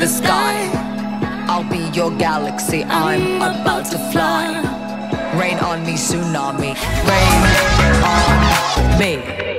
the sky. I'll be your galaxy, I'm about to fly. Rain on me, tsunami. Rain on me.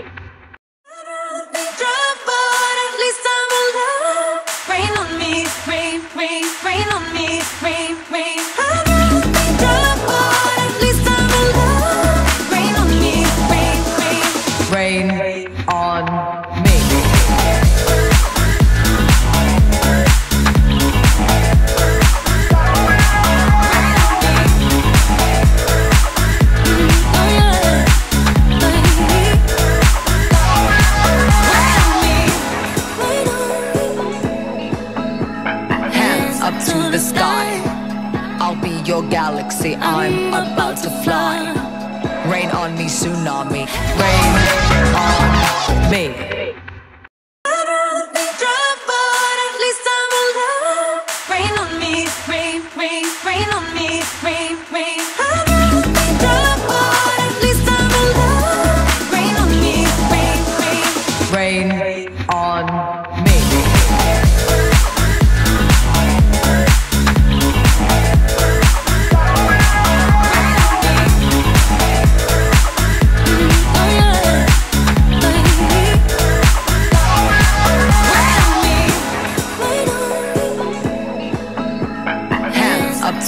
to the sky. I'll be your galaxy, I'm about to fly. Rain on me, tsunami. Rain on me.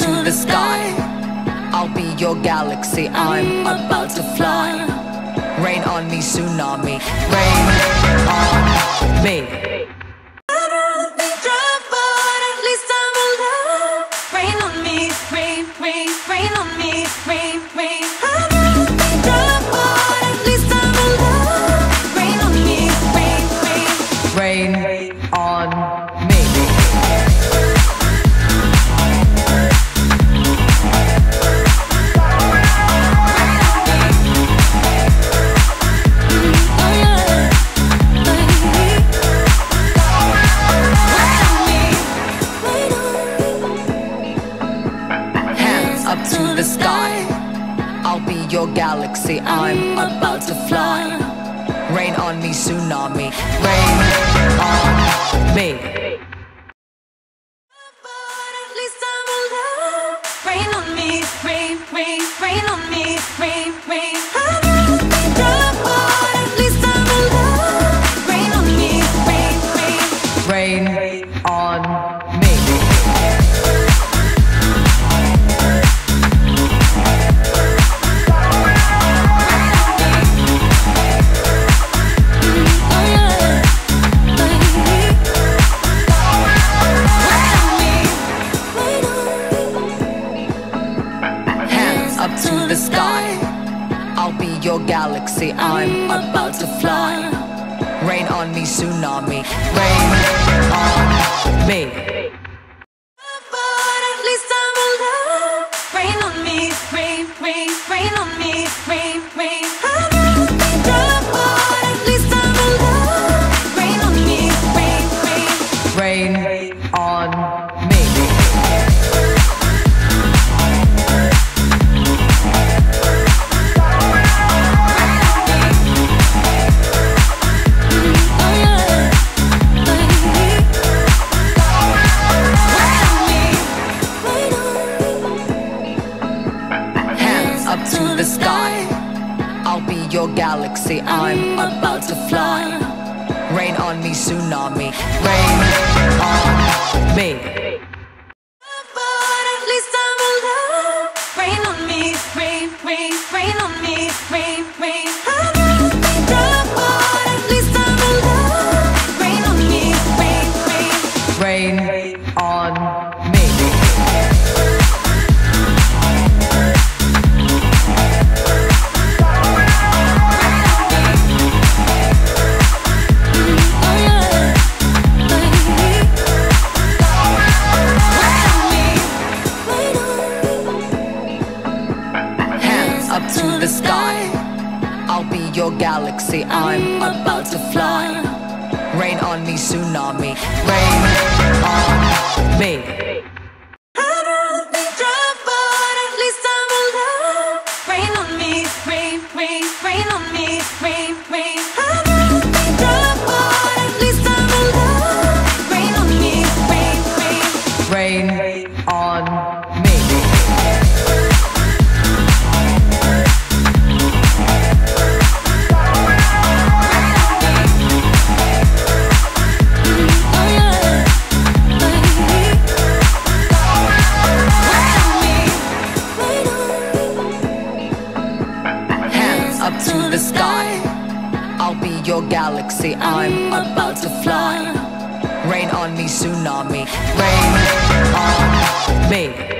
to the sky. I'll be your galaxy, I'm about to fly. Rain on me, tsunami. Rain on me. to the sky. I'll be your galaxy, I'm about to fly. Rain on me, tsunami. Rain on me. up to the sky. I'll be your galaxy, I'm about to fly. Rain on me, tsunami. Rain on me. the sky. I'll be your galaxy, I'm about to fly. Rain on me, tsunami. Rain on me. up to the sky. I'll be your galaxy, I'm about to fly. Rain on me, tsunami. Rain on me. to the sky. I'll be your galaxy, I'm about to fly. Rain on me, tsunami. Rain on me.